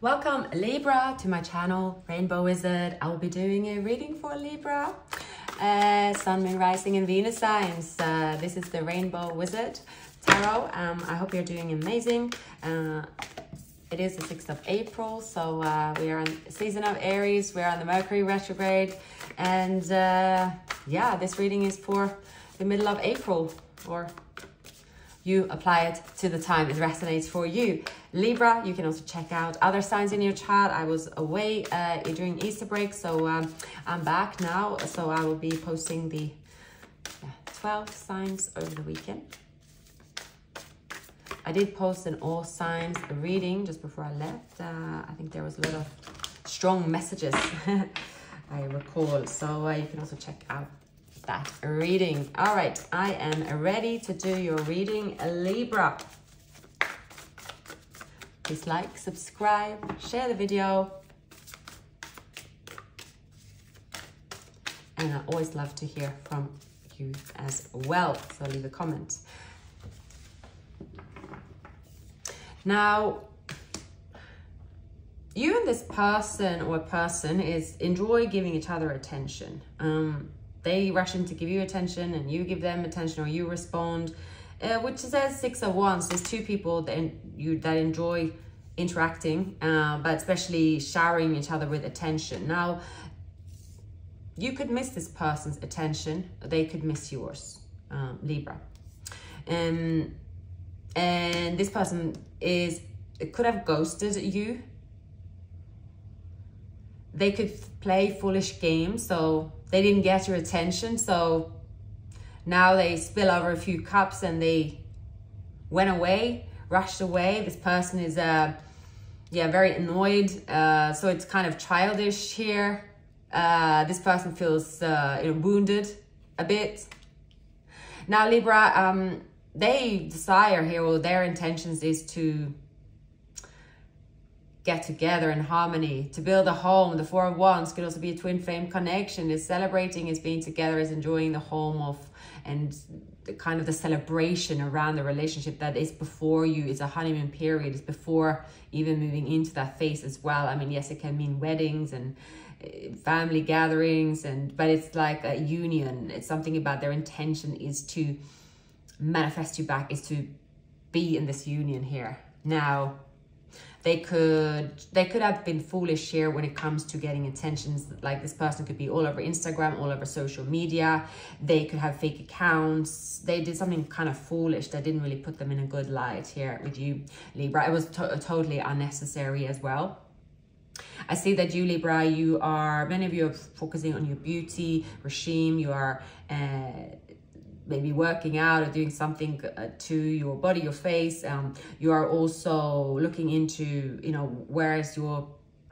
Welcome Libra to my channel, Rainbow Wizzard. I will be doing a reading for Libra. Uh, Sun, Moon, Rising and Venus signs. Uh, this is the Rainbow Wizzard Tarot. Um, I hope you're doing amazing. Uh, it is the 6th of April, so uh, we are in season of Aries. We're on the Mercury retrograde. And uh, yeah, this reading is for the middle of April or you apply it to the time it resonates for you. Libra, you can also check out other signs in your chart. I was away uh, during Easter break, so um, I'm back now. So I will be posting the yeah, 12 signs over the weekend. I did post an all signs reading just before I left. Uh, I think there was a lot of strong messages I recall. So uh, you can also check out that reading. All right, I am ready to do your reading, Libra. Please like, subscribe, share the video. And I always love to hear from you as well, so leave a comment. Now, you and this person or person is enjoy giving each other attention. Um, they rush in to give you attention and you give them attention or you respond, uh, which says six of wands. There's two people that you that enjoy interacting, uh, but especially showering each other with attention. Now, you could miss this person's attention. They could miss yours, um, Libra. Um, and this person is could have ghosted you. They could play foolish games, so they didn't get your attention. So now they spill over a few cups and they went away, rushed away. This person is, uh, yeah, very annoyed. Uh, so it's kind of childish here. Uh, this person feels uh, you know, wounded a bit. Now, Libra, um, they desire here, or their intentions is to get together in harmony, to build a home. The Four of Wands could also be a twin flame connection. Is celebrating, is being together, is enjoying the home of, and the kind of the celebration around the relationship that is before you. It's a honeymoon period. It's before even moving into that phase as well. I mean, yes, it can mean weddings and eh, family gatherings, and but it's like a union. It's something about their intention is to manifest you back, is to be in this union here. Now, they could they could have been foolish here when it comes to getting attentions. Like this person could be all over instagram all over social media. They could have fake accounts. They did something kind of foolish that didn't really put them in a good light here with you libra. It was to totally unnecessary as well. I see that you, Libra, you are, many of you are focusing on your beauty regime. You are uh, maybe working out or doing something uh, to your body, your face. Um, you are also looking into, you know, where is your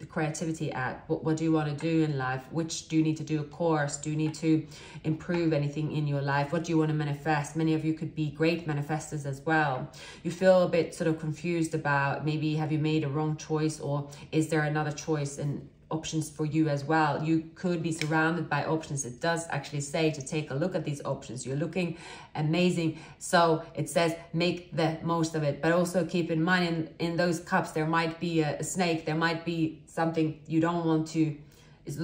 creativity at? What, what do you want to do in life? Which do you need to do a course? Do you need to improve anything in your life? What do you want to manifest? Many of you could be great manifestors as well. You feel a bit sort of confused about maybe have you made a wrong choice or is there another choice? And options for you as well. You could be surrounded by options. It does actually say to take a look at these options. You're looking amazing. So it says make the most of it. But also keep in mind in, in those cups, there might be a, a snake. There might be something you don't want to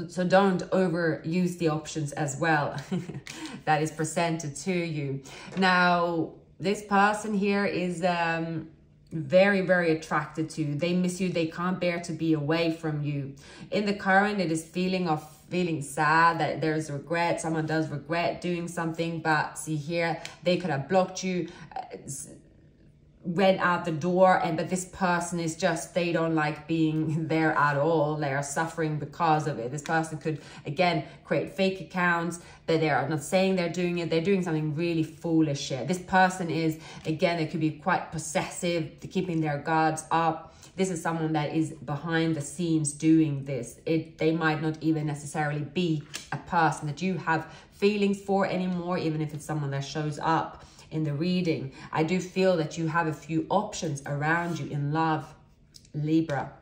so don't overuse the options as well that is presented to you. Now, this person here is um, very very attracted to they miss you. They can't bear to be away from you. In the current it is feeling of feeling sad that there's regret. Someone does regret doing something but see here they could have blocked you uh, went out the door and but this person is just they don't like being there at all. They are suffering because of it. This person could again create fake accounts but they are not saying they're doing it. They're doing something really foolish here. This person is again it could be quite possessive keeping their guards up. This is someone that is behind the scenes doing this. It they might not even necessarily be a person that you have feelings for anymore even if it's someone that shows up in the reading. I do feel that you have a few options around you in love, Libra.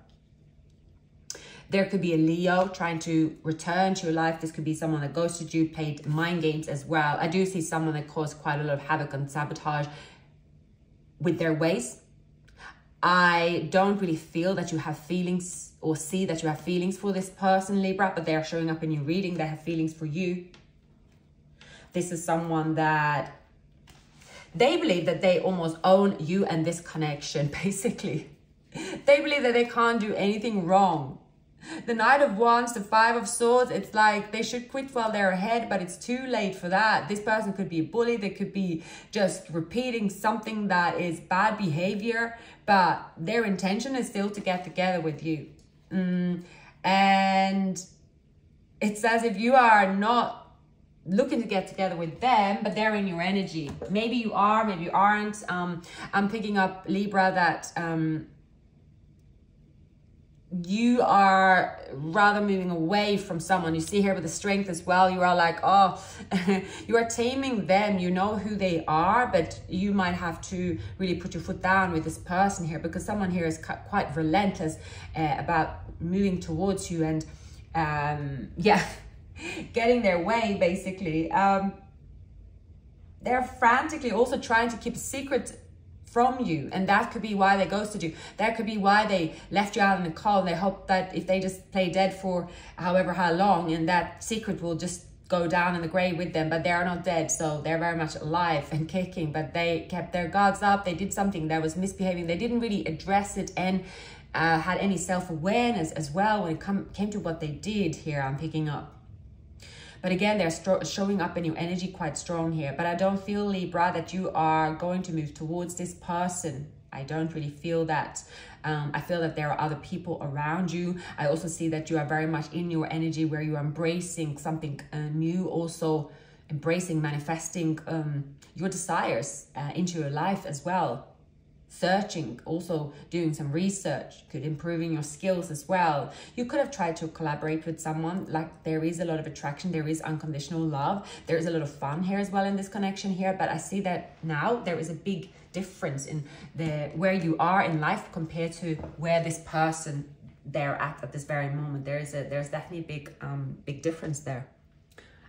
There could be a Leo trying to return to your life. This could be someone that ghosted you, played mind games as well. I do see someone that caused quite a lot of havoc and sabotage with their ways. I don't really feel that you have feelings or see that you have feelings for this person, Libra, but they are showing up in your reading. They have feelings for you. This is someone that they believe that they almost own you and this connection, basically. They believe that they can't do anything wrong. The Knight of Wands, the Five of Swords, it's like they should quit while they're ahead, but it's too late for that. This person could be a bully. They could be just repeating something that is bad behavior, but their intention is still to get together with you. Mm, and it's as if you are not looking to get together with them, but they're in your energy. Maybe you are, maybe you aren't. Um, I'm picking up Libra that um, you are rather moving away from someone you see here with the strength as well you are like oh you are taming them you know who they are but you might have to really put your foot down with this person here because someone here is quite relentless uh, about moving towards you and um yeah getting their way basically. Um they're frantically also trying to keep a secret from you and that could be why they ghosted you. That could be why they left you out in the call. They hope that if they just play dead for however how long and that secret will just go down in the grave with them but they are not dead so they're very much alive and kicking. But they kept their guards up. They did something that was misbehaving. They didn't really address it and uh, had any self-awareness as well when it come, came to what they did here i'm picking up but again, they're showing up in your energy quite strong here. But I don't feel, Libra, that you are going to move towards this person. I don't really feel that. Um, I feel that there are other people around you. I also see that you are very much in your energy where you're embracing something uh, new, also embracing, manifesting um, your desires uh, into your life as well searching, also doing some research, could improving your skills as well. You could have tried to collaborate with someone, like there is a lot of attraction, there is unconditional love, there is a lot of fun here as well in this connection here, but I see that now there is a big difference in the where you are in life compared to where this person they're at at this very moment. There is a there's definitely a big um big difference there.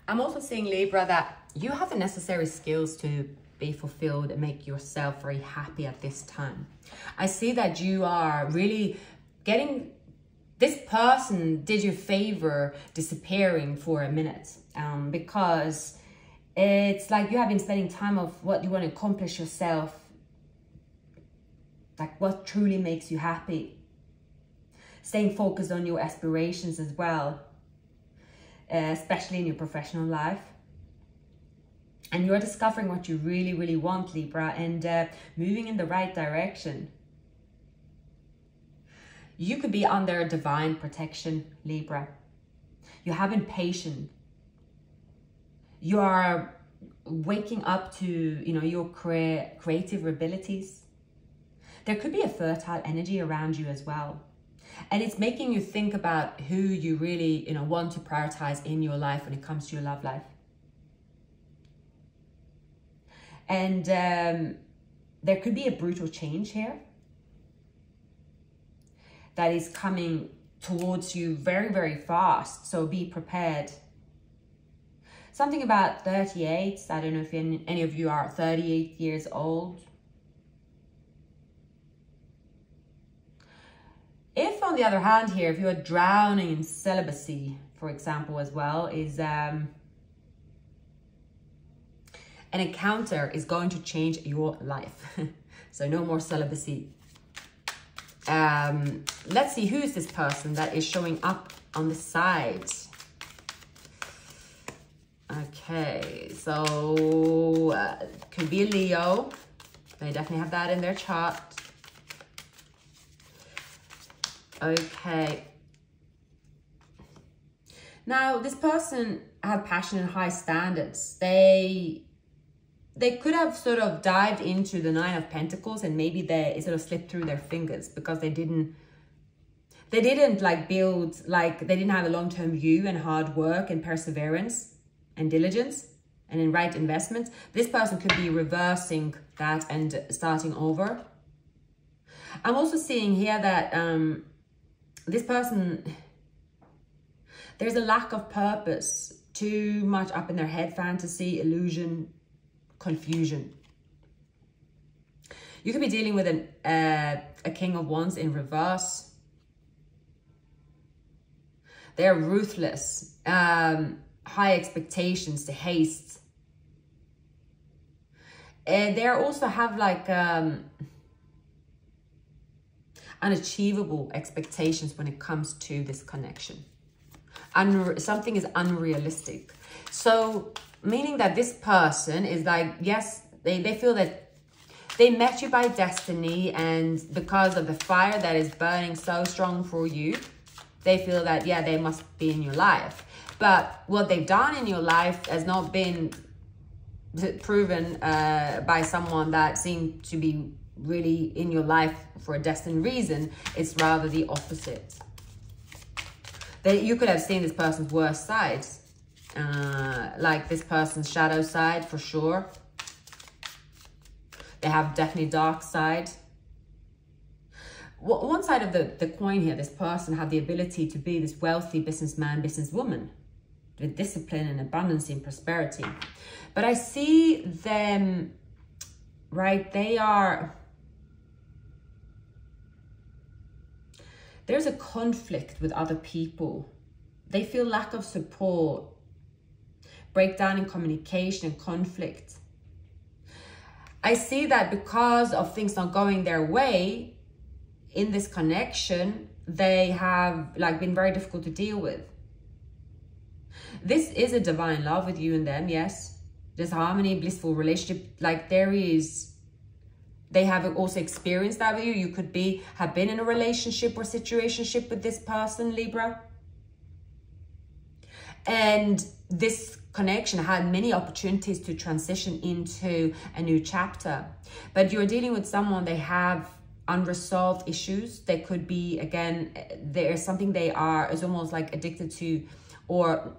I'm also seeing Libra that you have the necessary skills to be fulfilled and make yourself very happy at this time. I see that you are really getting this person did you favor disappearing for a minute um, because it's like you have been spending time of what you want to accomplish yourself like what truly makes you happy staying focused on your aspirations as well uh, especially in your professional life and you're discovering what you really, really want, Libra, and uh, moving in the right direction. You could be under divine protection, Libra. You have been patient. You are waking up to, you know, your crea creative abilities. There could be a fertile energy around you as well. And it's making you think about who you really, you know, want to prioritize in your life when it comes to your love life. And um, there could be a brutal change here that is coming towards you very, very fast. So be prepared. Something about 38. I don't know if any of you are 38 years old. If, on the other hand, here, if you are drowning in celibacy, for example, as well, is um, an encounter is going to change your life. so no more celibacy. Um, let's see, who is this person that is showing up on the side? Okay, so uh, could be a Leo. They definitely have that in their chart. Okay. Now, this person have passion and high standards. They they could have sort of dived into the nine of pentacles and maybe they sort of slipped through their fingers because they didn't they didn't like build like they didn't have a long-term view and hard work and perseverance and diligence and in right investments. This person could be reversing that and starting over. I'm also seeing here that um this person there's a lack of purpose too much up in their head fantasy illusion confusion. You could be dealing with an, uh, a king of wands in reverse. They're ruthless, um, high expectations, the haste. And they also have like um, unachievable expectations when it comes to this connection. Un something is unrealistic. So meaning that this person is like, yes, they, they feel that they met you by destiny and because of the fire that is burning so strong for you, they feel that, yeah, they must be in your life. But what they've done in your life has not been proven uh, by someone that seemed to be really in your life for a destined reason. It's rather the opposite. That you could have seen this person's worst sides. Uh, like this person's shadow side for sure. They have definitely dark side. One side of the, the coin here, this person had the ability to be this wealthy businessman, businesswoman with discipline and abundance and prosperity. But I see them, right, they are, there's a conflict with other people. They feel lack of support, breakdown in communication and conflict. I see that because of things not going their way in this connection, they have like been very difficult to deal with. This is a divine love with you and them, yes. There's harmony, blissful relationship. Like there is, they have also experienced that with you. You could be, have been in a relationship or situationship with this person, Libra. And this connection had many opportunities to transition into a new chapter. But you're dealing with someone, they have unresolved issues. They could be, again, there's something they are, is almost like addicted to or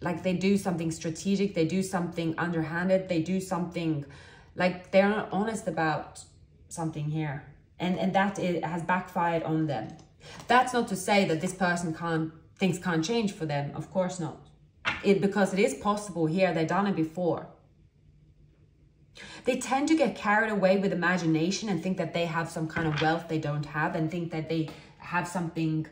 like they do something strategic, they do something underhanded, they do something like they're not honest about something here. And, and that it has backfired on them. That's not to say that this person can't, things can't change for them. Of course not it because it is possible here. They've done it before. They tend to get carried away with imagination and think that they have some kind of wealth they don't have and think that they have something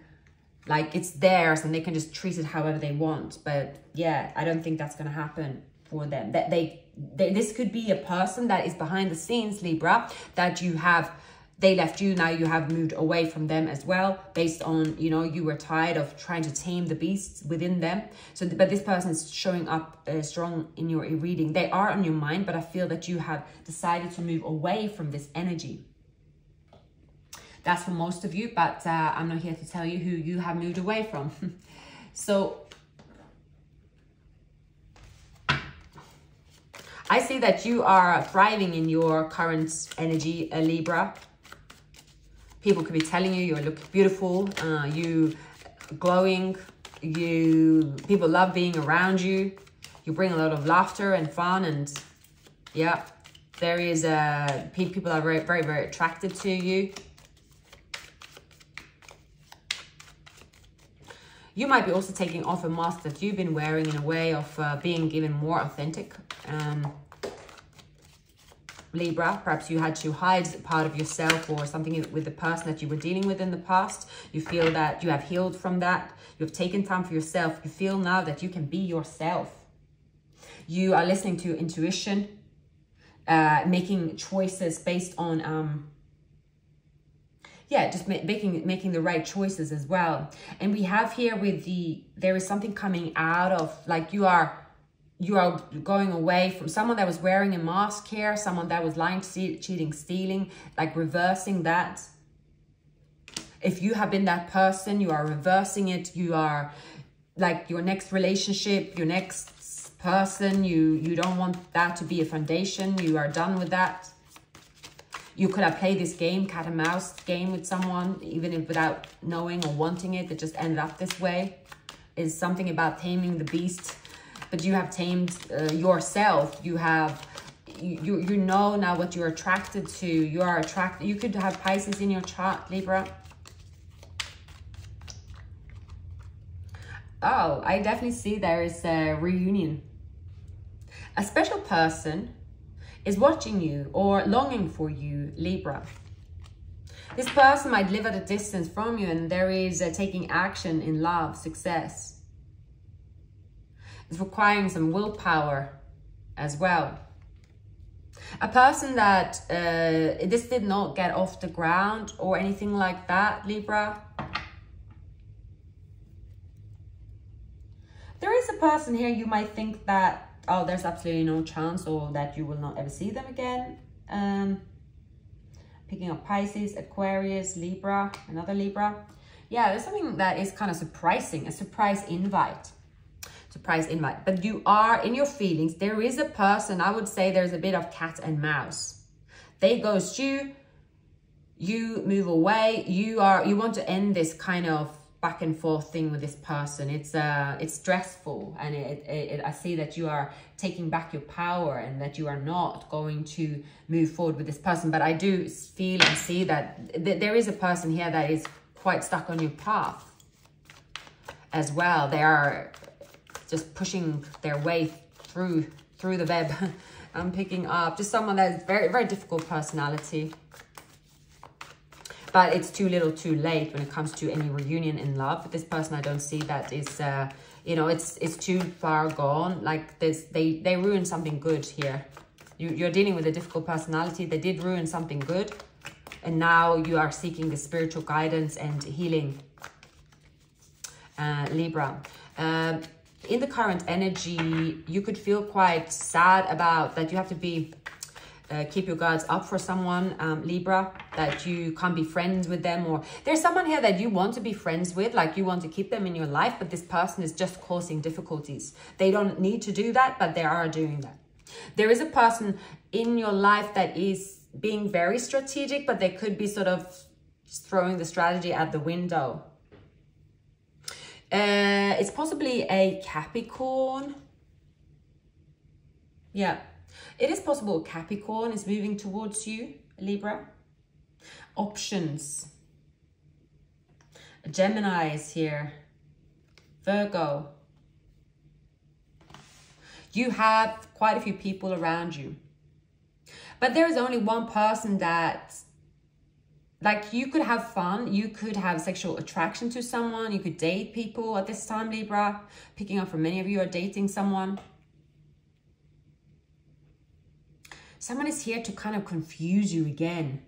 like it's theirs and they can just treat it however they want. But yeah, I don't think that's going to happen for them. That they, they, this could be a person that is behind the scenes, Libra, that you have they left you now you have moved away from them as well based on you know you were tired of trying to tame the beasts within them. So but this person is showing up uh, strong in your reading. They are on your mind but i feel that you have decided to move away from this energy. That's for most of you but uh, i'm not here to tell you who you have moved away from. So I see that you are thriving in your current energy, uh, Libra. People could be telling you you look beautiful, uh, you glowing, you people love being around you. You bring a lot of laughter and fun and yeah, there is a people are very very very attracted to you. You might be also taking off a mask that you've been wearing in a way of uh, being even more authentic. Um, Libra, perhaps you had to hide part of yourself or something with the person that you were dealing with in the past. You feel that you have healed from that. You've taken time for yourself. You feel now that you can be yourself. You are listening to intuition, uh, making choices based on, um, yeah, just ma making making the right choices as well. And we have here with the, there is something coming out of, like you are you are going away from someone that was wearing a mask here, someone that was lying, cheating, stealing, like reversing that. If you have been that person, you are reversing it. You are like your next relationship, your next person, you, you don't want that to be a foundation. You are done with that. You could have played this game, cat and mouse game with someone, even if without knowing or wanting it, it just ended up this way. Is something about taming the beast but you have tamed uh, yourself. You have, you, you know now what you're attracted to. You are attracted, you could have Pisces in your chart, Libra. Oh, I definitely see there is a reunion. A special person is watching you or longing for you, Libra. This person might live at a distance from you and there is taking action in love, success. It's requiring some willpower as well. A person that uh, this did not get off the ground or anything like that, Libra. There is a person here you might think that, oh, there's absolutely no chance or that you will not ever see them again. Um, picking up Pisces, Aquarius, Libra, another Libra. Yeah, there's something that is kind of surprising, a surprise invite surprise invite. But you are in your feelings. There is a person, I would say there's a bit of cat and mouse. They ghost you, you move away, you are you want to end this kind of back and forth thing with this person. It's uh it's stressful and it, it, it I see that you are taking back your power and that you are not going to move forward with this person. But I do feel and see that th there is a person here that is quite stuck on your path as well. They are just pushing their way through through the web. I'm picking up just someone that's very, very difficult personality. But it's too little too late when it comes to any reunion in love. This person, I don't see that is, uh, you know, it's it's too far gone. Like this, they, they ruined something good here. You, you're dealing with a difficult personality. They did ruin something good. And now you are seeking the spiritual guidance and healing. Uh, Libra. Um, in the current energy, you could feel quite sad about that you have to be uh, keep your guards up for someone, um, Libra, that you can't be friends with them or there's someone here that you want to be friends with, like you want to keep them in your life, but this person is just causing difficulties. They don't need to do that, but they are doing that. There is a person in your life that is being very strategic, but they could be sort of throwing the strategy at the window uh, it's possibly a Capricorn. Yeah, it is possible Capricorn is moving towards you, Libra. Options. Gemini is here. Virgo. You have quite a few people around you. But there is only one person that like you could have fun. You could have sexual attraction to someone. You could date people at this time libra picking up from many of you are dating someone. Someone is here to kind of confuse you again.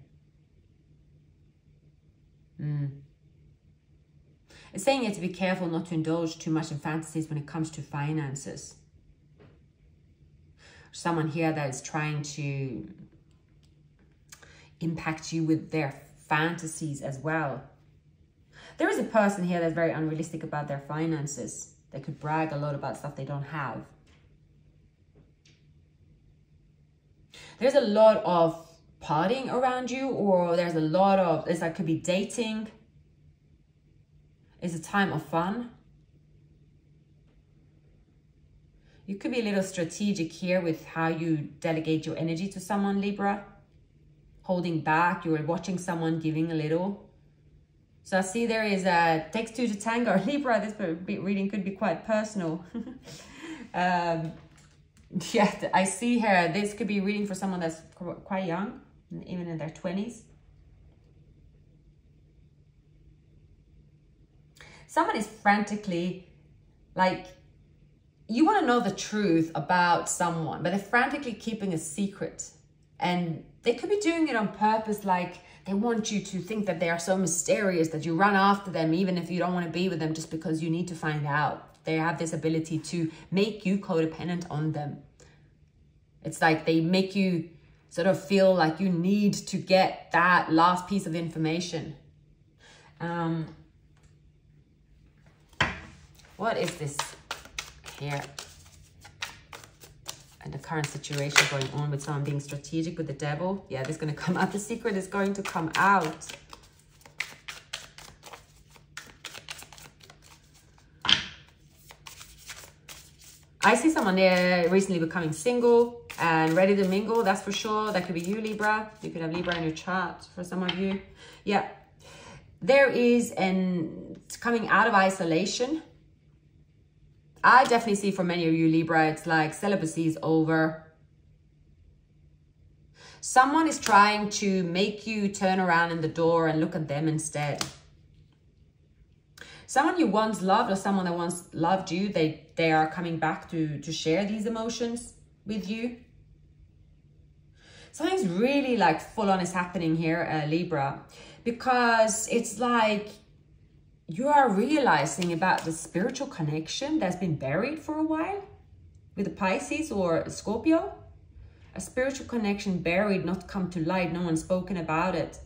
Mm. it's saying you have to be careful not to indulge too much in fantasies when it comes to finances. Someone here that is trying to impact you with their fantasies as well. There is a person here that's very unrealistic about their finances. They could brag a lot about stuff they don't have. There's a lot of partying around you or there's a lot of, this like could be dating. It's a time of fun. You could be a little strategic here with how you delegate your energy to someone, Libra holding back, you are watching someone giving a little. So I see there is a takes two to tango. Libra, this reading could be quite personal. um, yeah, I see here, this could be reading for someone that's quite young, even in their 20s. Someone is frantically, like, you want to know the truth about someone, but they're frantically keeping a secret. And they could be doing it on purpose, like they want you to think that they are so mysterious that you run after them, even if you don't want to be with them, just because you need to find out. They have this ability to make you codependent on them. It's like they make you sort of feel like you need to get that last piece of information. Um, what is this here? And the current situation going on with someone being strategic with the devil. Yeah, this is going to come out. The secret is going to come out. I see someone there recently becoming single and ready to mingle. That's for sure. That could be you, Libra. You could have Libra in your chart for some of you. Yeah. There is an coming out of isolation I definitely see for many of you Libra, it's like celibacy is over. Someone is trying to make you turn around in the door and look at them instead. Someone you once loved or someone that once loved you, they, they are coming back to, to share these emotions with you. Something's really like full on is happening here, uh, Libra, because it's like you are realizing about the spiritual connection that's been buried for a while with a Pisces or a Scorpio. A spiritual connection buried, not come to light. No one's spoken about it.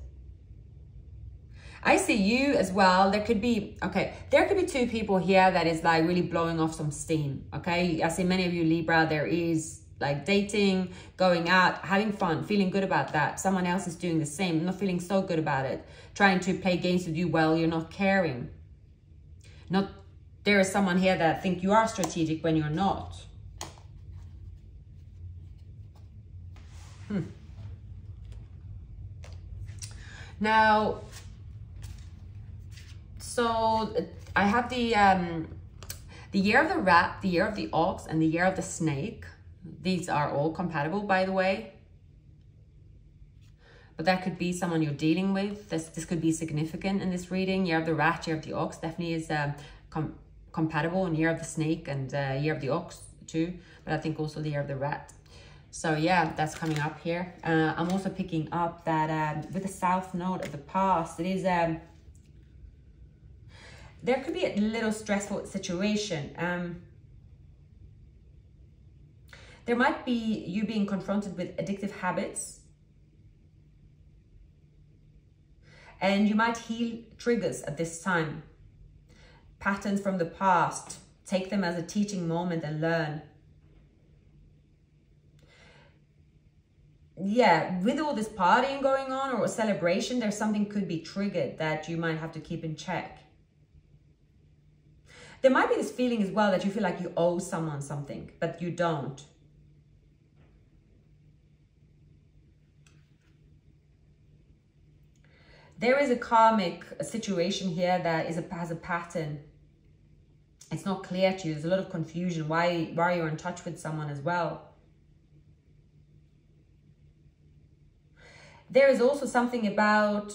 I see you as well. There could be, okay, there could be two people here that is like really blowing off some steam. Okay. I see many of you Libra, there is like dating, going out, having fun, feeling good about that. Someone else is doing the same, not feeling so good about it, trying to play games with you while you're not caring. Not there is someone here that think you are strategic when you're not. Hmm. Now, so I have the um, the year of the rat, the year of the ox, and the year of the snake. These are all compatible, by the way. But that could be someone you're dealing with. This this could be significant in this reading. Year of the rat, year of the ox definitely is um, com compatible, and year of the snake and uh, year of the ox too. But I think also the year of the rat. So yeah, that's coming up here. Uh, I'm also picking up that um, with the south node of the past, it is um, there could be a little stressful situation. Um, there might be you being confronted with addictive habits. And you might heal triggers at this time. Patterns from the past. Take them as a teaching moment and learn. yeah, with all this partying going on or celebration, there's something could be triggered that you might have to keep in check. There might be this feeling as well that you feel like you owe someone something, but you don't. There is a karmic situation here that is a, has a pattern. It's not clear to you. There's a lot of confusion. Why, why you're in touch with someone as well. There is also something about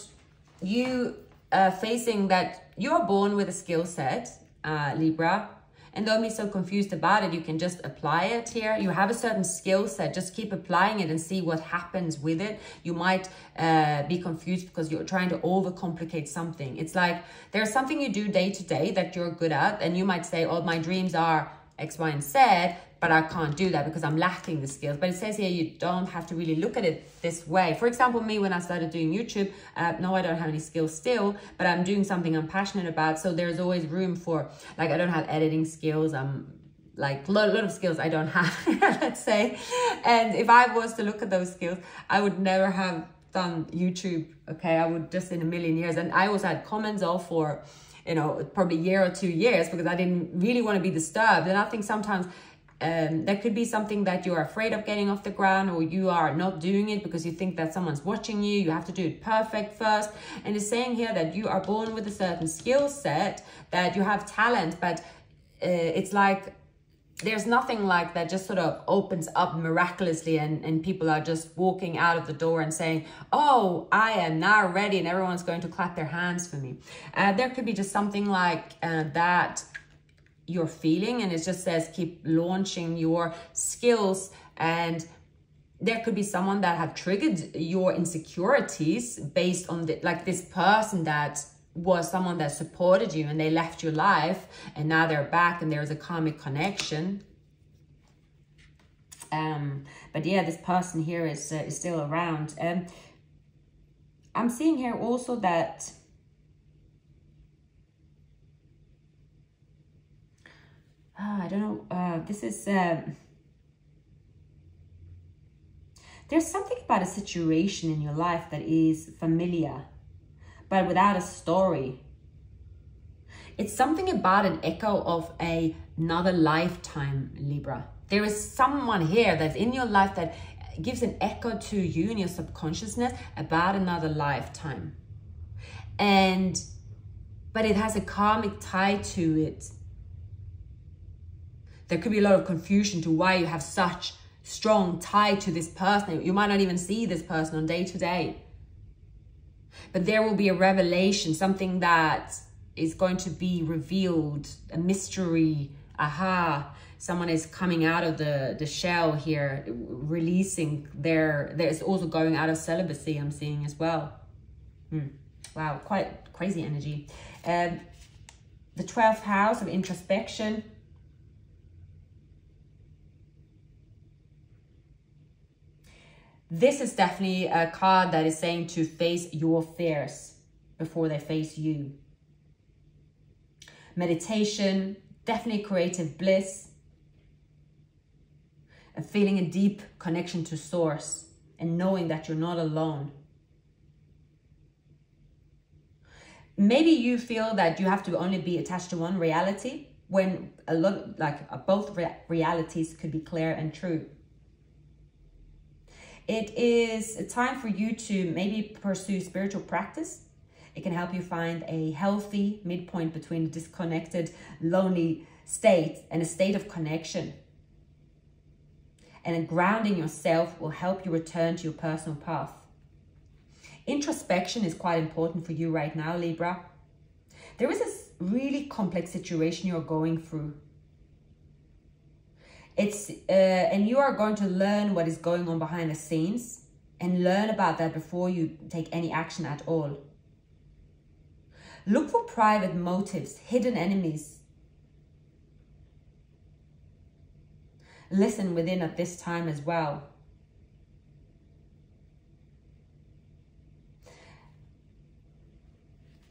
you uh, facing that you are born with a skill set, uh, Libra, and don't be so confused about it. You can just apply it here. You have a certain skill set. Just keep applying it and see what happens with it. You might uh, be confused because you're trying to overcomplicate something. It's like there's something you do day to day that you're good at. And you might say, oh, my dreams are X, Y, and Z but I can't do that because I'm lacking the skills. But it says here you don't have to really look at it this way. For example, me, when I started doing YouTube, uh, no, I don't have any skills still, but I'm doing something I'm passionate about. So there's always room for, like, I don't have editing skills. I'm like a lot, lot of skills I don't have, let's say. And if I was to look at those skills, I would never have done YouTube. Okay, I would just in a million years. And I also had comments all for, you know, probably a year or two years because I didn't really want to be disturbed. And I think sometimes um, that could be something that you're afraid of getting off the ground or you are not doing it because you think that someone's watching you. You have to do it perfect first. And it's saying here that you are born with a certain skill set, that you have talent, but uh, it's like there's nothing like that just sort of opens up miraculously and, and people are just walking out of the door and saying, oh, I am now ready and everyone's going to clap their hands for me. Uh, there could be just something like uh, that you're feeling and it just says keep launching your skills and there could be someone that have triggered your insecurities based on the, like this person that was someone that supported you and they left your life and now they're back and there's a karmic connection. Um but yeah this person here is uh, is still around. Um i'm seeing here also that uh, I don't know, uh, this is, uh, there's something about a situation in your life that is familiar, but without a story. It's something about an echo of a, another lifetime, Libra. There is someone here that's in your life that gives an echo to you in your subconsciousness about another lifetime. And, but it has a karmic tie to it there could be a lot of confusion to why you have such strong tie to this person. You might not even see this person on day to day. But there will be a revelation, something that is going to be revealed, a mystery, aha, someone is coming out of the, the shell here, releasing their, there's also going out of celibacy I'm seeing as well. Hmm. Wow, quite crazy energy. Um, the 12th house of introspection. This is definitely a card that is saying to face your fears before they face you. Meditation, definitely creative bliss, and feeling a deep connection to source and knowing that you're not alone. Maybe you feel that you have to only be attached to one reality when a lot like both re realities could be clear and true. It is a time for you to maybe pursue spiritual practice. It can help you find a healthy midpoint between a disconnected, lonely state and a state of connection and grounding yourself will help you return to your personal path. Introspection is quite important for you right now, Libra. There is a really complex situation you're going through. It's uh, and you are going to learn what is going on behind the scenes and learn about that before you take any action at all. Look for private motives, hidden enemies, listen within at this time as well.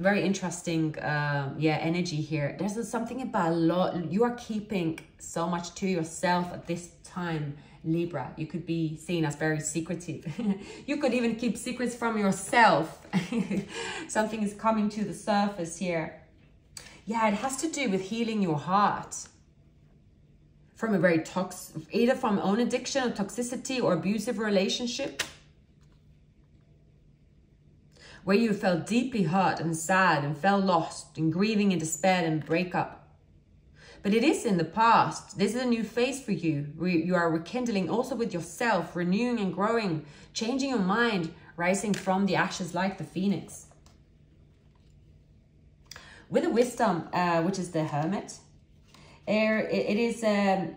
Very interesting, uh, yeah, energy here. There's something about a lot. You are keeping so much to yourself at this time, Libra. You could be seen as very secretive. you could even keep secrets from yourself. something is coming to the surface here. Yeah, it has to do with healing your heart from a very toxic, either from own addiction or toxicity or abusive relationship, where you felt deeply hurt and sad and felt lost and grieving and despair and breakup. But it is in the past. This is a new phase for you. You are rekindling also with yourself, renewing and growing, changing your mind, rising from the ashes like the phoenix. With the wisdom, uh, which is the hermit, it is um,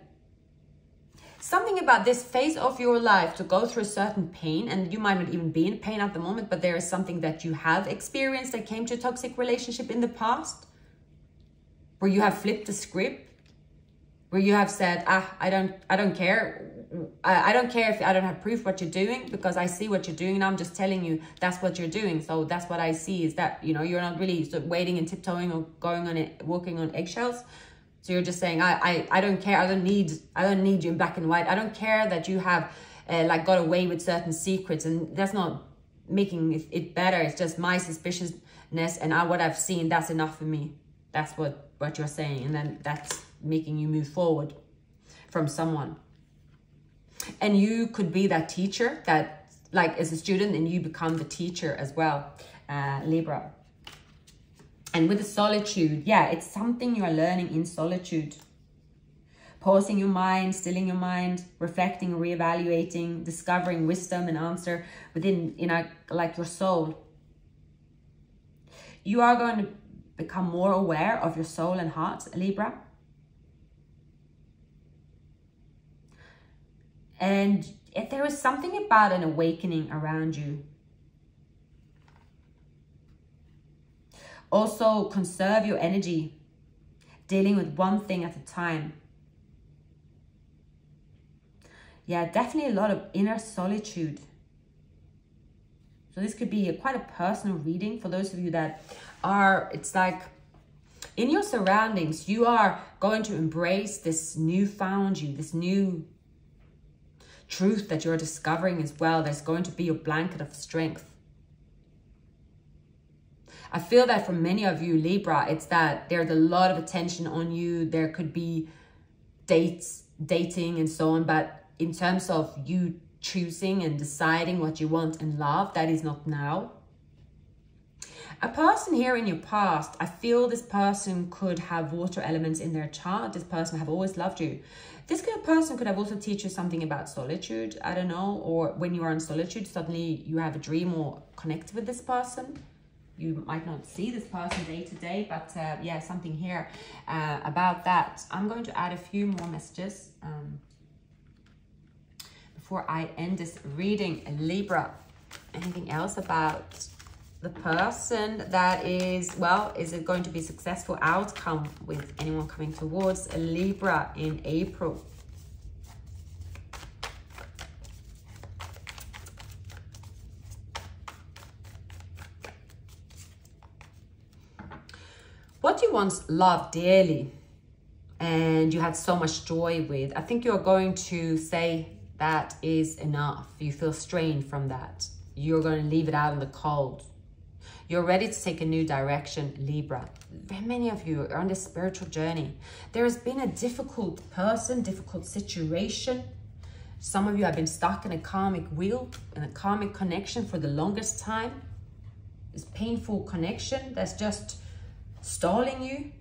something about this phase of your life to go through a certain pain and you might not even be in pain at the moment but there is something that you have experienced that came to a toxic relationship in the past where you have flipped the script where you have said ah i don't i don't care. I, don't care if i don't have proof what you're doing because i see what you're doing and i'm just telling you that's what you're doing. So that's what i see is that you know you're not really sort of waiting and tiptoeing or going on it walking on eggshells so you're just saying, I, I, I don't care. I don't need, I don't need you in black and white. I don't care that you have uh, like got away with certain secrets and that's not making it better. It's just my suspiciousness and I, what I've seen, that's enough for me. That's what, what you're saying. And then that's making you move forward from someone. And you could be that teacher that like as a student and you become the teacher as well, uh, Libra. And with the solitude, yeah, it's something you are learning in solitude. Pausing your mind, stilling your mind, reflecting, reevaluating, discovering wisdom and answer within, you know, like your soul. You are going to become more aware of your soul and heart, Libra. And if there is something about an awakening around you, Also, conserve your energy, dealing with one thing at a time. Yeah, definitely a lot of inner solitude. So this could be a, quite a personal reading for those of you that are, it's like in your surroundings, you are going to embrace this newfound you, this new truth that you're discovering as well. There's going to be your blanket of strength. I feel that for many of you, Libra, it's that there's a lot of attention on you. There could be dates, dating and so on. But in terms of you choosing and deciding what you want in love, that is not now. A person here in your past, I feel this person could have water elements in their chart. This person have always loved you. This kind of person could have also teach you something about solitude. I don't know. Or when you are in solitude, suddenly you have a dream or connect with this person. You might not see this person day to day, but uh, yeah, something here uh, about that. I'm going to add a few more messages um, before I end this reading. Libra, anything else about the person that is, well, is it going to be successful outcome with anyone coming towards Libra in April? Once loved dearly and you had so much joy with, I think you're going to say that is enough. You feel strained from that. You're going to leave it out in the cold you're ready to take a new direction, Libra. Many of you are on this spiritual journey. There has been a difficult person, difficult situation. Some of you have been stuck in a karmic wheel, in a karmic connection for the longest time. This painful connection that's just stalling you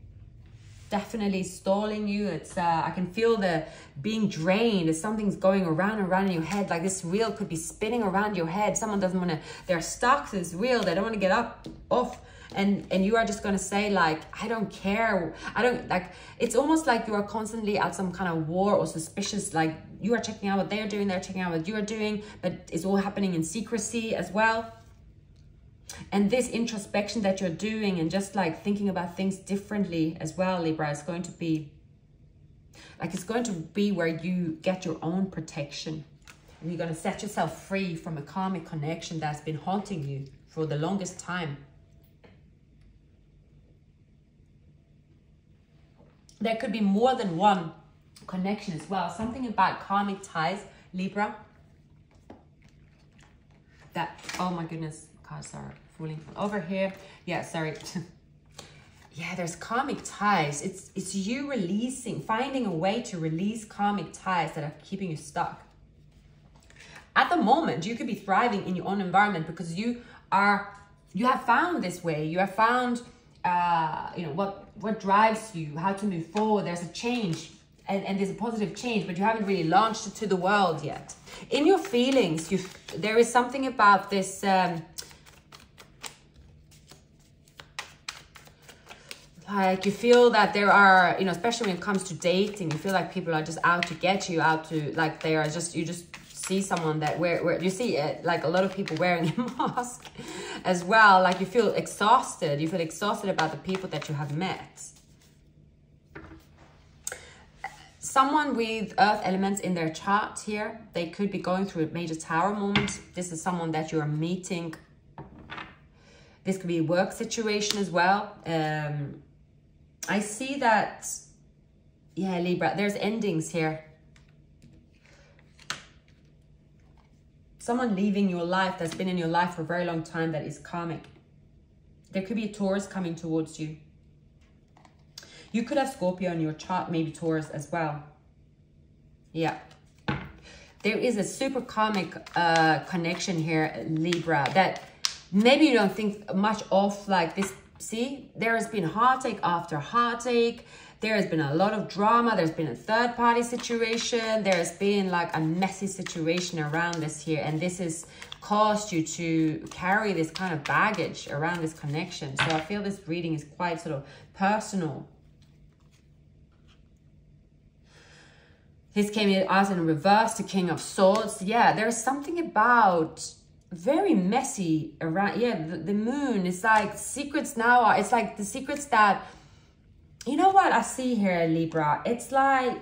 definitely stalling you. It's uh, I can feel the being drained. If something's going around and around in your head, like this wheel could be spinning around your head. Someone doesn't want to. They're stuck to this. They don't want to get up off. And, and you are just going to say like i don't care i don't like it's almost like you are constantly at some kind of war or suspicious like you are checking out what they're doing they're checking out what you are doing but it's all happening in secrecy as well and this introspection that you're doing and just like thinking about things differently as well, Libra, is going to be like it's going to be where you get your own protection. And you're going to set yourself free from a karmic connection that's been haunting you for the longest time. There could be more than one connection as well. Something about karmic ties, Libra. That, oh my goodness, cards are falling over here. Yeah, sorry. yeah, there's karmic ties. It's, it's you releasing, finding a way to release karmic ties that are keeping you stuck. At the moment, you could be thriving in your own environment because you are, you have found this way. You have found, uh, you know, what, what drives you, how to move forward. There's a change and, and there's a positive change, but you haven't really launched it to the world yet. In your feelings, you there is something about this um, like you feel that there are you know especially when it comes to dating you feel like people are just out to get you out to like they are just you just see someone that where, where you see it like a lot of people wearing a mask as well. Like you feel exhausted. You feel exhausted about the people that you have met. Someone with earth elements in their chart here they could be going through a major tower moment. This is someone that you are meeting. This could be a work situation as well. Um I see that, yeah, Libra, there's endings here. Someone leaving your life that's been in your life for a very long time that is karmic. There could be a Taurus coming towards you. You could have Scorpio in your chart, maybe Taurus as well. Yeah. There is a super karmic uh, connection here, Libra, that maybe you don't think much of like this See, there has been heartache after heartache. There has been a lot of drama. There's been a third party situation. There's been like a messy situation around this here. And this has caused you to carry this kind of baggage around this connection. So I feel this reading is quite sort of personal. This came out in reverse, the King of Swords. Yeah, there's something about very messy around yeah the, the moon is like secrets now are it's like the secrets that you know what i see here libra? It's like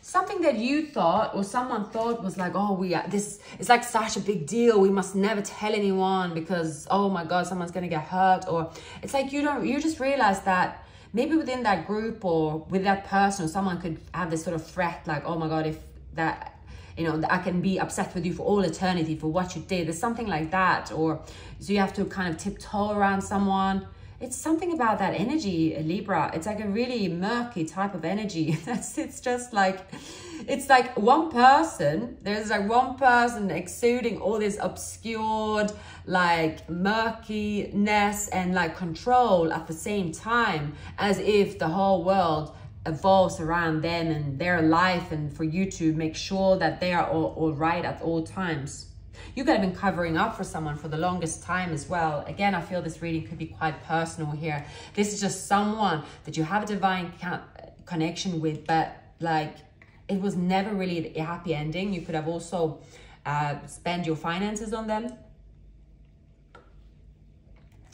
something that you thought or someone thought was like oh we are this it's like such a big deal we must never tell anyone because oh my god someone's gonna get hurt or it's like you don't you just realize that maybe within that group or with that person someone could have this sort of threat like oh my god if that you know, I can be upset with you for all eternity for what you did. There's something like that. Or so you have to kind of tiptoe around someone. It's something about that energy, Libra. It's like a really murky type of energy. That's it's just like it's like one person, there's like one person exuding all this obscured, like murkiness and like control at the same time, as if the whole world evolves around them and their life and for you to make sure that they are all, all right at all times. You could have been covering up for someone for the longest time as well. Again, I feel this reading could be quite personal here. This is just someone that you have a divine connection with, but like it was never really a happy ending. You could have also uh, spend your finances on them.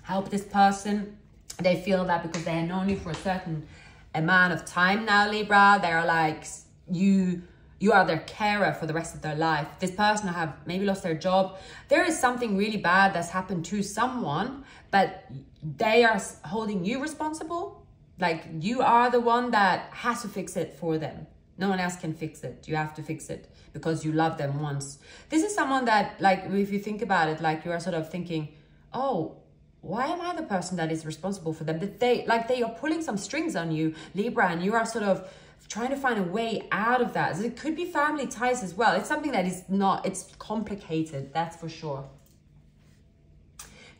Help this person. They feel that because they had known you for a certain amount of time now, Libra, they're like, you you are their carer for the rest of their life. This person have maybe lost their job. There is something really bad that's happened to someone, but they are holding you responsible. Like you are the one that has to fix it for them. No one else can fix it. You have to fix it because you love them once. This is someone that, like, if you think about it, like you are sort of thinking, oh, why am I the person that is responsible for them? That they, like, they are pulling some strings on you, Libra, and you are sort of trying to find a way out of that. It could be family ties as well. It's something that is not, it's complicated, that's for sure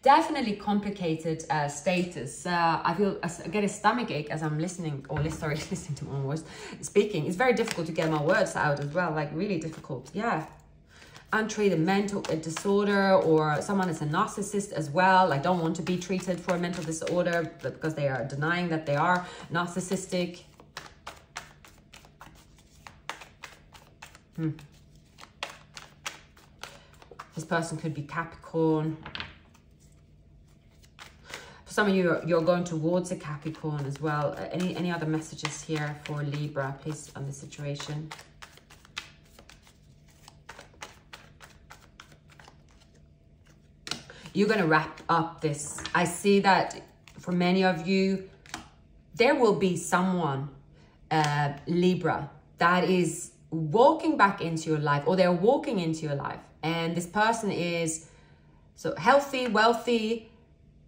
definitely complicated uh, status. Uh, I feel I get a stomach ache as I'm listening, or sorry, listening to my voice speaking. It's very difficult to get my words out as well, like really difficult. Yeah. Untreated mental disorder or someone is a narcissist as well. Like don't want to be treated for a mental disorder because they are denying that they are narcissistic. Hmm. This person could be Capricorn for some of you, are, you're going towards a Capricorn as well. Uh, any, any other messages here for Libra, please, on the situation? You're going to wrap up this. I see that for many of you, there will be someone, uh, Libra, that is walking back into your life or they're walking into your life. And this person is so healthy, wealthy,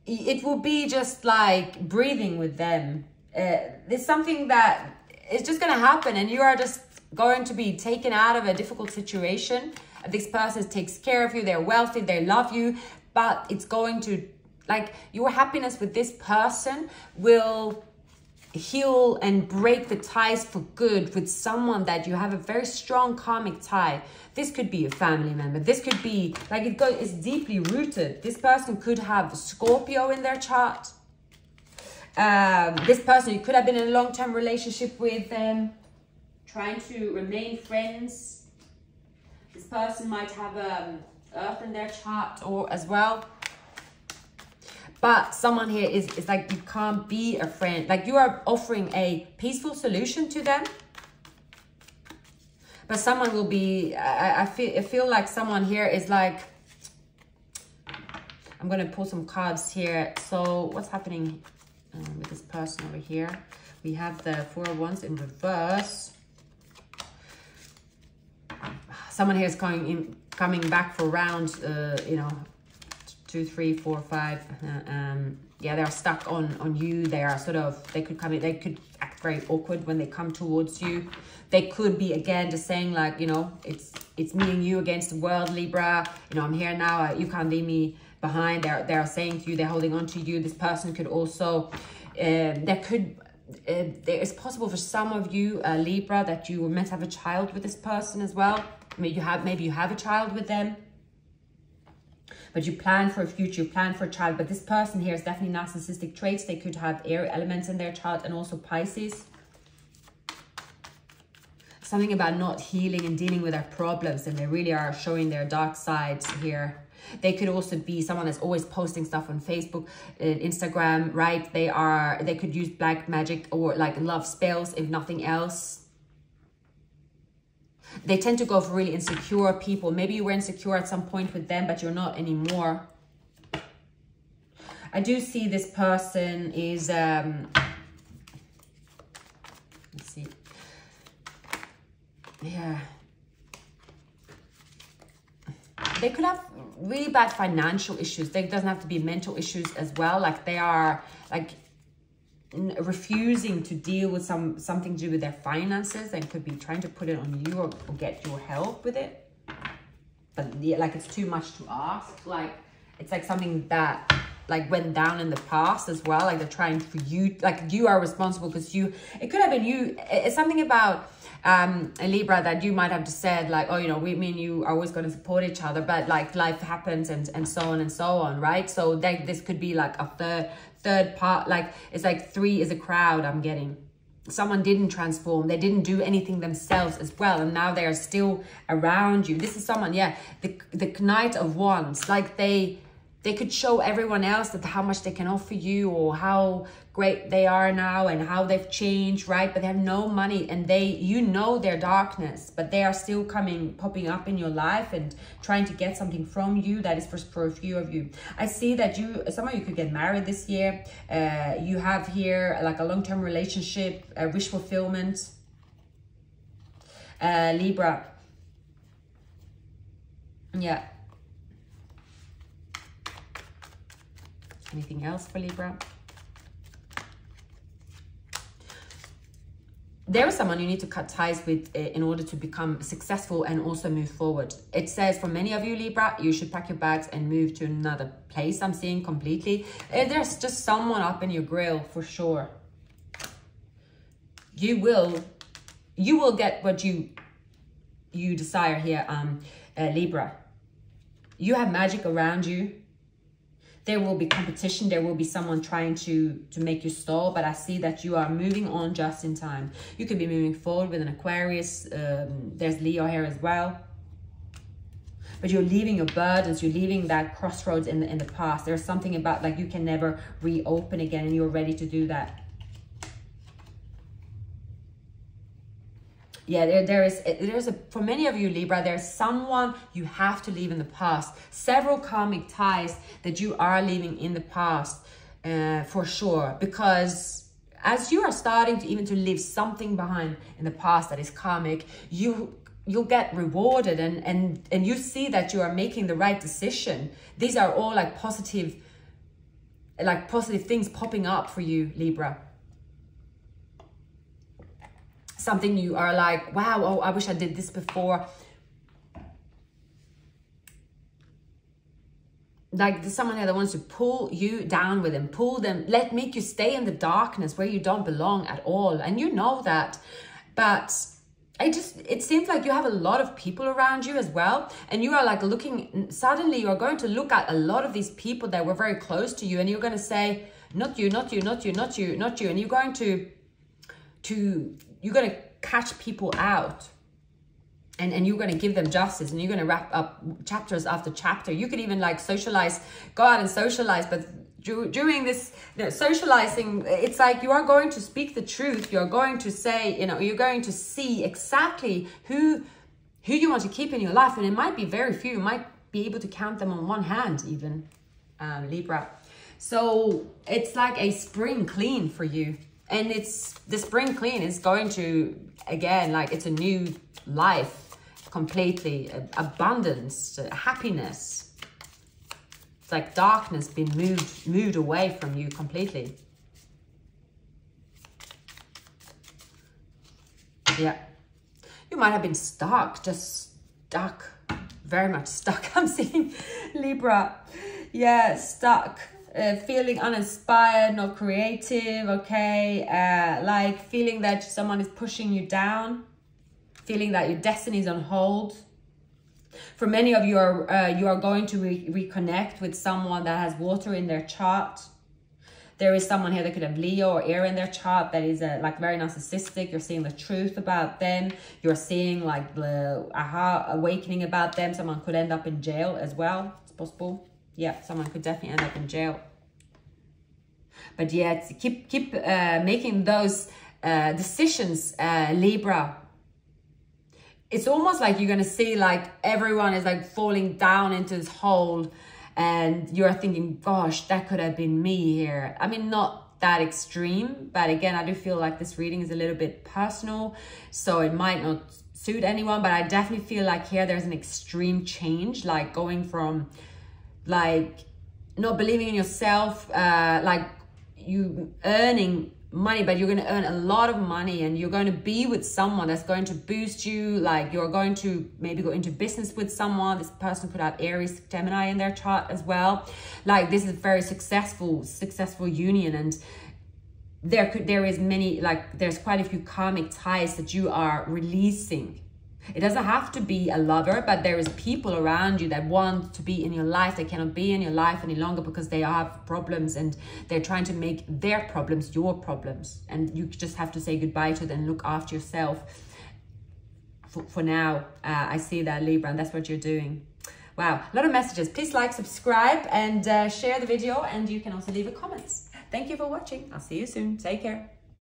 it will be just like breathing with them. Uh, it's something that is just going to happen and you are just going to be taken out of a difficult situation. This person takes care of you. They're wealthy. They love you. But it's going to, like, your happiness with this person will heal and break the ties for good with someone that you have a very strong karmic tie. This could be a family member. This could be, like it goes, it's deeply rooted. This person could have Scorpio in their chart. Um, this person, you could have been in a long-term relationship with them, trying to remain friends. This person might have um, Earth in their chart or as well. But someone here is, is like, you can't be a friend. Like you are offering a peaceful solution to them. But someone will be, I, I, feel, I feel like someone here is like, I'm to pull some cards here. So what's happening uh, with this person over here? We have the Four of Wands in reverse. Someone here is going in, coming back for round, uh, you know, two, three, four, five. Uh, um, yeah, they're stuck on on you. They are sort of they could come in. They could act very awkward when they come towards you. They could be again just saying like you know it's it's me and you against the world, Libra. You know I'm here now. you can't leave me behind. They're they're saying to you. They're holding on to you. This person could also um, there could. Uh, there is possible for some of you, uh, Libra, that you were meant to have a child with this person as well. Maybe you have, maybe you have a child with them but you plan for a future, you plan for a child. But this person here is definitely narcissistic traits. They could have air elements in their chart and also Pisces. Something about not healing and dealing with their problems and they really are showing their dark sides here. They could also be someone that's always posting stuff on Facebook, uh, Instagram, right? They are, they could use black magic or like love spells, if nothing else they tend to go for really insecure people. Maybe you were insecure at some point with them, but you're not anymore. I do see this person is, um, let's see. Yeah. They could have really bad financial issues. There doesn't have to be mental issues as well. Like they are, like refusing to deal with some something to do with their finances and could be trying to put it on you or, or get your help with it. But yeah, like it's too much to ask. Like it's like something that like went down in the past as well. Like they're trying for you like you are responsible because you it could have been you it's something about um a libra that you might have just said like oh you know we mean you are always going to support each other but like life happens and and so on and so on right? So like this could be like a third third part like it's like three is a crowd i'm getting. Someone didn't transform. They didn't do anything themselves as well and now they are still around you. This is someone yeah the the knight of wands. Like they they could show everyone else that how much they can offer you or how great they are now and how they've changed right? But they have no money and they you know their darkness but they are still coming popping up in your life and trying to get something from you that is for, for a few of you. I see that you some of you could get married this year. Uh, you have here like a long-term relationship a wish fulfillment. Uh, libra. Yeah Anything else for Libra? There is someone you need to cut ties with eh, in order to become successful and also move forward. It says for many of you, Libra, you should pack your bags and move to another place. I'm seeing completely. Eh, there's just someone up in your grill for sure. You will, you will get what you you desire here, um, uh, Libra. You have magic around you there will be competition. There will be someone trying to to make you stall but i see that you are moving on just in time. You could be moving forward with an aquarius um, there's leo here as well. But you're leaving your burdens you're leaving that crossroads in the in the past. There's something about like you can never reopen again and you're ready to do that yeah there, there is there's a for many of you libra there's someone you have to leave in the past. Several karmic ties that you are leaving in the past uh, for sure. Because as you are starting to even to leave something behind in the past that is karmic you you'll get rewarded and and and you see that you are making the right decision. These are all like positive like positive things popping up for you libra something you are like, wow, oh, I wish I did this before. Like there's someone here that wants to pull you down with them, pull them, let make you stay in the darkness where you don't belong at all. And you know that. But I just, it seems like you have a lot of people around you as well. And you are like looking, suddenly you're going to look at a lot of these people that were very close to you. And you're going to say, not you, not you, not you, not you, not you. And you're going to, to you're going to catch people out and, and you're going to give them justice and you're going to wrap up chapters after chapter. You could even like socialize, go out and socialize, but during this you know, socializing, it's like you are going to speak the truth. You're going to say, you know, you're going to see exactly who who you want to keep in your life. And it might be very few. You might be able to count them on one hand even, um, Libra. So it's like a spring clean for you and it's the spring clean is going to again like it's a new life completely abundance happiness. It's like darkness being moved moved away from you completely. Yeah. You might have been stuck just stuck very much stuck. I'm seeing libra. Yeah stuck uh, feeling uninspired, not creative, okay? Uh, like feeling that someone is pushing you down, feeling that your destiny is on hold. For many of you, are, uh, you are going to re reconnect with someone that has water in their chart. There is someone here that could have Leo or air in their chart that is uh, like very narcissistic. You're seeing the truth about them. You're seeing like the aha awakening about them. Someone could end up in jail as well. It's possible yeah, someone could definitely end up in jail. But yet, keep keep uh, making those uh, decisions, uh, Libra. It's almost like you're gonna see like everyone is like falling down into this hole, and you're thinking, "Gosh, that could have been me here." I mean, not that extreme, but again, I do feel like this reading is a little bit personal, so it might not suit anyone. But I definitely feel like here there's an extreme change, like going from like not believing in yourself, uh, like you earning money but you're going to earn a lot of money and you're going to be with someone that's going to boost you like you're going to maybe go into business with someone. This person put out aries gemini in their chart as well. Like this is a very successful successful union and there could there is many like there's quite a few karmic ties that you are releasing it doesn't have to be a lover, but there is people around you that want to be in your life. They cannot be in your life any longer because they have problems and they're trying to make their problems your problems. And you just have to say goodbye to them, look after yourself. For, for now, uh, I see that Libra, and that's what you're doing. Wow, a lot of messages. Please like, subscribe, and uh, share the video. And you can also leave a comment. Thank you for watching. I'll see you soon. Take care.